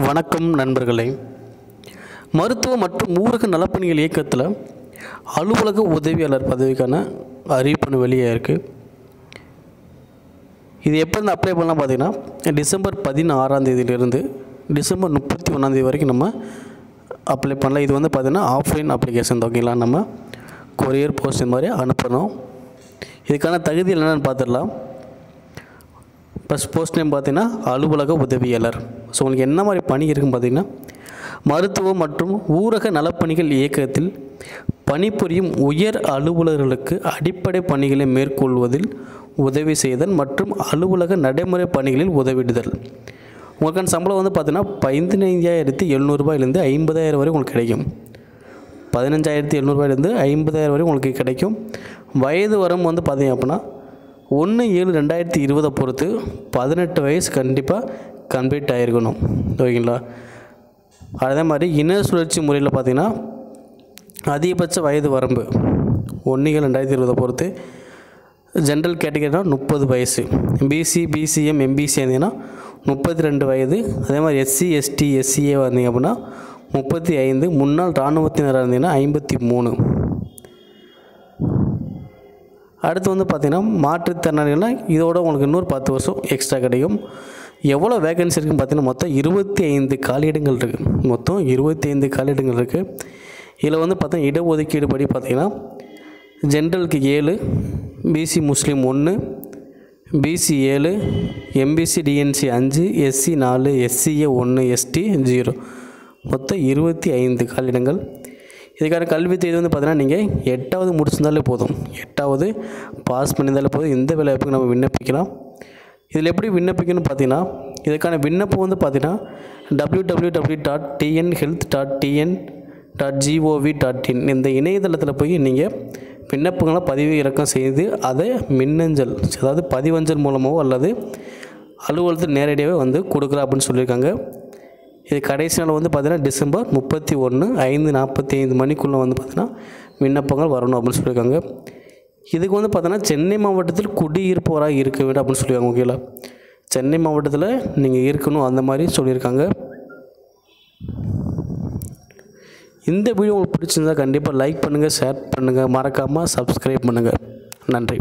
வணக்கம் நண்பர்களே. மருத்துவ மற்றும் ஊரக நலப்பணிகள் இயக்கத்தில் அலுவலக உதவியாளர் பதவிக்கான அறிவிப்பு வெளியே இருக்குது இது எப்போ இருந்து அப்ளை பண்ணலாம் பார்த்தீங்கன்னா டிசம்பர் பதினாறாம் தேதியிலிருந்து டிசம்பர் முப்பத்தி ஒன்றாந்தேதி வரைக்கும் நம்ம அப்ளை பண்ணலாம். இது வந்து பார்த்திங்கன்னா ஆஃப்லைன் அப்ளிகேஷன் ஓகேங்களா நம்ம கொரியர் போஸ்ட் இந்த மாதிரி அனுப்பணும். இதுக்கான தகுதி என்னென்னு பார்த்துடலாம் ஃபஸ்ட் போஸ்ட் நேம் பார்த்தீங்கன்னா அலுவலக உதவியாளர். ஸோ உங்களுக்கு என்ன மாதிரி பணி இருக்குன்னு பார்த்தீங்கன்னா மருத்துவ மற்றும் ஊரக நலப்பணிகள் இயக்கத்தில் பணிபுரியும் உயர் அலுவலர்களுக்கு அடிப்படை பணிகளை மேற்கொள்வதில் உதவி செய்தல் மற்றும் அலுவலக நடைமுறை பணிகளில் உதவிடுதல். உங்களுக்கான சம்பளம் வந்து பார்த்தீங்கன்னா பதினைஞ்சாயிரத்தி எழுநூறுபாயிலேருந்து ஐம்பதாயிரம் வரை உங்களுக்கு கிடைக்கும். பதினஞ்சாயிரத்தி எழுநூறுபாயிலேருந்து ஐம்பதாயிரம் வரை உங்களுக்கு கிடைக்கும். வயது வரம் வந்து பார்த்தீங்க அப்படின்னா ஒன்று ஏழு ரெண்டாயிரத்தி இருபதை பொறுத்து பதினெட்டு வயசு கண்டிப்பாக கம்ப்ளீட் ஆகிருக்கணும் ஓகேங்களா? அதே மாதிரி இன சுழற்சி முறையில் பார்த்தீங்கன்னா அதிகபட்ச வயது வரம்பு ஒன்றுகள் ரெண்டாயிரத்தி இருபதை பொறுத்து ஜென்ரல் கேட்டகரினா முப்பது வயசு. பிசி பிசிஎம் எம்பிசி இருந்தீங்கன்னா முப்பத்தி ரெண்டு வயது. அதே மாதிரி எஸ்சி எஸ்டி எஸ்சிஏ வந்தீங்க அப்படின்னா முப்பத்தி ஐந்து முன்னாள் இராணுவத்தினராக இருந்தீங்கன்னா ஐம்பத்தி மூணு அடுத்து வந்து பார்த்திங்கன்னா மாற்றுத்திறனாளிகள்னால் இதோட உங்களுக்கு இன்னொரு பத்து வருஷம் எக்ஸ்ட்ரா கிடைக்கும். எவ்வளோ வேகன்சி இருக்குன்னு பார்த்தீங்கன்னா மொத்தம் இருபத்தி ஐந்து காலியிடங்கள் இருக்குது மொத்தம் இருபத்தி ஐந்து காலியிடங்கள் இருக்குது இதில் வந்து பார்த்தா இடஒதுக்கீடு படி பார்த்திங்கன்னா ஜென்ரலுக்கு ஏழு பிசி முஸ்லீம் ஒன்று பிசி ஏழு எம்பிசி டிஎன்சி அஞ்சு எஸ்சி நாலு எஸ்சிஏ ஒன்று எஸ்டி ஜீரோ மொத்தம் இருபத்தி ஐந்து காலிடங்கள் இதுக்கான கல்வி தேதி வந்து பார்த்தீங்கன்னா நீங்கள் எட்டாவது முடிச்சிருந்தாலே போதும். எட்டாவது பாஸ் பண்ணியிருந்தாலே போதும். எந்த வேலைவாய்ப்புக்கு நம்ம விண்ணப்பிக்கலாம். இதில் எப்படி விண்ணப்பிக்கணும்னு பார்த்தீங்கன்னா இதுக்கான விண்ணப்பம் வந்து பார்த்தீங்கன்னா W W W dot TN health dot TN dot GOV dot in இந்த இணையதளத்தில் போய் நீங்கள் விண்ணப்பங்களை பதிவு இறக்கம் செய்து அதை மின்னஞ்சல் அதாவது பதிவஞ்சல் மூலமோ அல்லது அலுவலகத்தில் நேரடியாகவே வந்து கொடுக்குறா அப்படின்னு சொல்லியிருக்காங்க. இது கடைசி நாள் வந்து பார்த்திங்கன்னா டிசம்பர் முப்பத்தி ஒன்று ஐந்து நாற்பத்தி ஐந்து மணிக்குள்ளே வந்து பார்த்தீங்கன்னா விண்ணப்பங்கள் வரணும் அப்படின்னு சொல்லியிருக்காங்க. இதுக்கு வந்து பார்த்தோன்னா சென்னை மாவட்டத்தில் குடியிருப்பவராக இருக்க வேண்டும் அப்படின்னு சொல்லுவாங்க ஓகேங்களா? சென்னை மாவட்டத்தில் நீங்கள் இருக்கணும் அந்த மாதிரி சொல்லியிருக்காங்க. இந்த வீடியோ உங்களுக்கு பிடிச்சிருந்தா கண்டிப்பாக லைக் பண்ணுங்கள் ஷேர் பண்ணுங்கள் மறக்காமல் சப்ஸ்கிரைப் பண்ணுங்கள் நன்றி.